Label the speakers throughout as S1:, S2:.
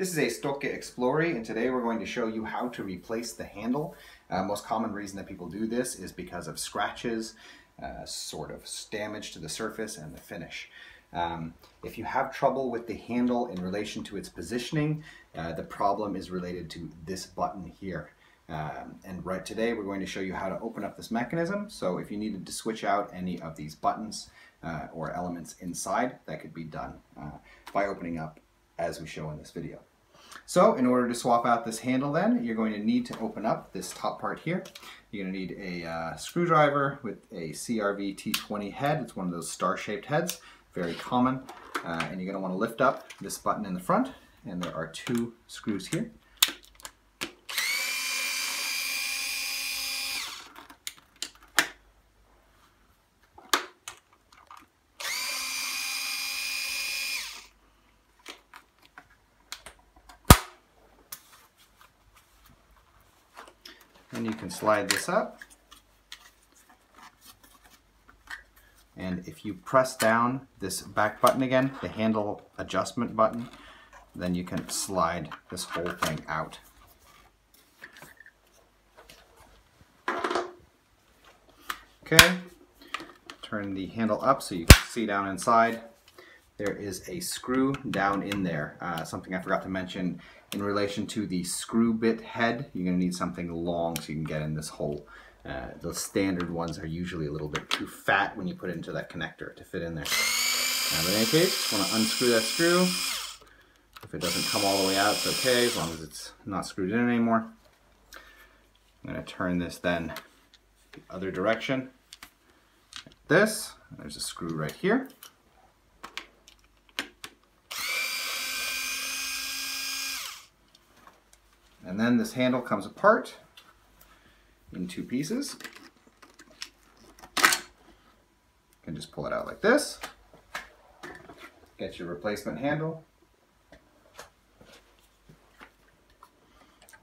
S1: This is a Stokke Xplory and today we're going to show you how to replace the handle. Uh, most common reason that people do this is because of scratches, uh, sort of damage to the surface and the finish. Um, if you have trouble with the handle in relation to its positioning, uh, the problem is related to this button here. Um, and right today we're going to show you how to open up this mechanism. So if you needed to switch out any of these buttons uh, or elements inside, that could be done uh, by opening up as we show in this video. So in order to swap out this handle then, you're going to need to open up this top part here. You're going to need a uh, screwdriver with a CRV T20 head. It's one of those star-shaped heads, very common. Uh, and you're going to want to lift up this button in the front, and there are two screws here. You can slide this up. And if you press down this back button again, the handle adjustment button, then you can slide this whole thing out. Okay, turn the handle up so you can see down inside. There is a screw down in there. Uh, something I forgot to mention in relation to the screw bit head, you're going to need something long so you can get in this hole. Uh, the standard ones are usually a little bit too fat when you put it into that connector to fit in there. Now, in any case, want to unscrew that screw. If it doesn't come all the way out, it's okay, as long as it's not screwed in anymore. I'm going to turn this then the other direction. Like this. There's a screw right here. And then this handle comes apart in two pieces. You can just pull it out like this. Get your replacement handle.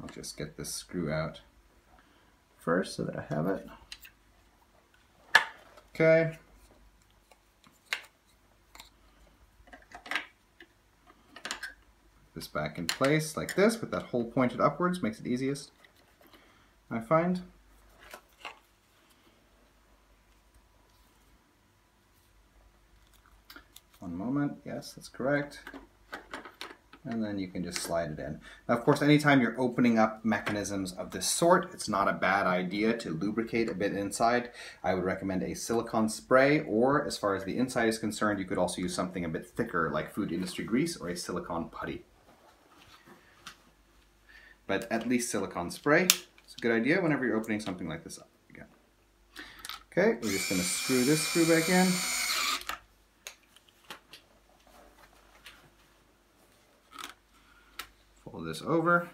S1: I'll just get this screw out first so that I have it. Okay. This back in place like this with that hole pointed upwards makes it easiest I find. One moment, yes, that's correct. And then you can just slide it in. Now, of course, anytime you're opening up mechanisms of this sort, it's not a bad idea to lubricate a bit inside. I would recommend a silicone spray, or as far as the inside is concerned, you could also use something a bit thicker like food industry grease or a silicone putty but at least silicone spray. It's a good idea whenever you're opening something like this up again. Okay, we're just going to screw this screw back in. Fold this over.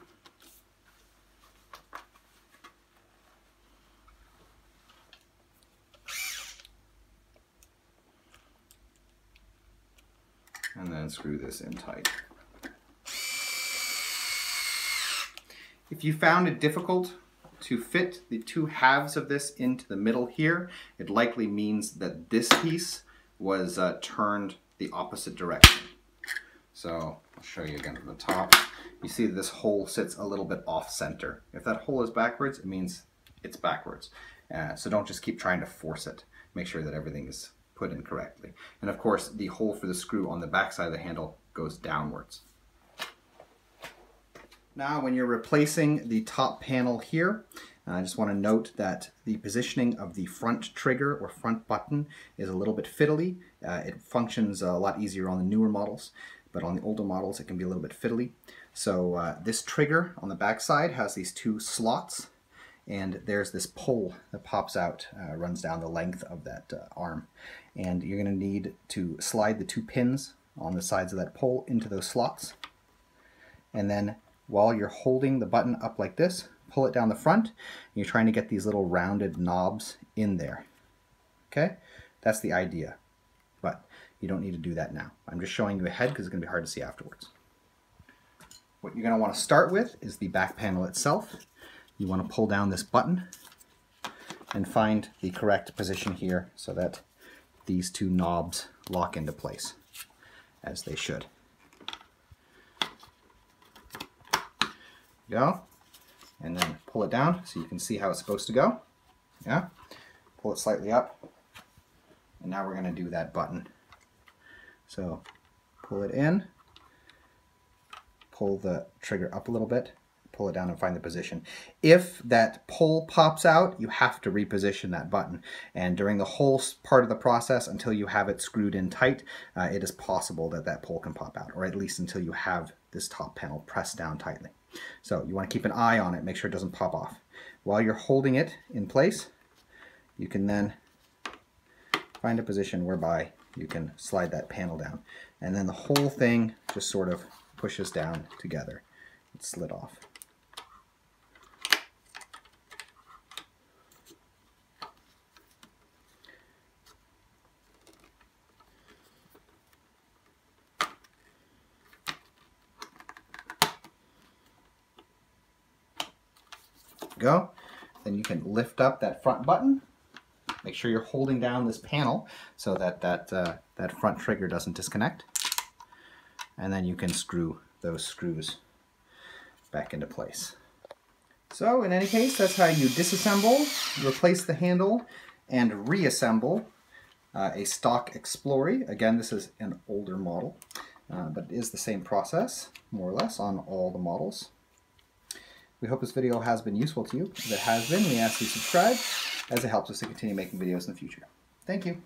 S1: And then screw this in tight. If you found it difficult to fit the two halves of this into the middle here, it likely means that this piece was uh, turned the opposite direction. So I'll show you again from the top. You see this hole sits a little bit off center. If that hole is backwards, it means it's backwards. Uh, so don't just keep trying to force it. Make sure that everything is put in correctly. And of course, the hole for the screw on the back side of the handle goes downwards. Now when you're replacing the top panel here, I just want to note that the positioning of the front trigger or front button is a little bit fiddly. Uh, it functions a lot easier on the newer models, but on the older models it can be a little bit fiddly. So uh, this trigger on the back side has these two slots and there's this pole that pops out, uh, runs down the length of that uh, arm. And you're going to need to slide the two pins on the sides of that pole into those slots. And then while you're holding the button up like this, pull it down the front, you're trying to get these little rounded knobs in there. Okay, that's the idea, but you don't need to do that now. I'm just showing you ahead because it's going to be hard to see afterwards. What you're going to want to start with is the back panel itself. You want to pull down this button and find the correct position here so that these two knobs lock into place as they should. Go. And then pull it down so you can see how it's supposed to go. Yeah. Pull it slightly up. And now we're going to do that button. So pull it in, pull the trigger up a little bit, pull it down and find the position. If that pull pops out, you have to reposition that button. And during the whole part of the process, until you have it screwed in tight, uh, it is possible that that pull can pop out, or at least until you have this top panel pressed down tightly. So you want to keep an eye on it, make sure it doesn't pop off. While you're holding it in place, you can then find a position whereby you can slide that panel down. And then the whole thing just sort of pushes down together. It's slid off. Go. Then you can lift up that front button. Make sure you're holding down this panel so that that, uh, that front trigger doesn't disconnect. And then you can screw those screws back into place. So in any case, that's how you disassemble, replace the handle, and reassemble uh, a Stokke Xplory. Again, this is an older model, uh, but it is the same process, more or less, on all the models. We hope this video has been useful to you. If it has been, we ask you to subscribe as it helps us to continue making videos in the future. Thank you.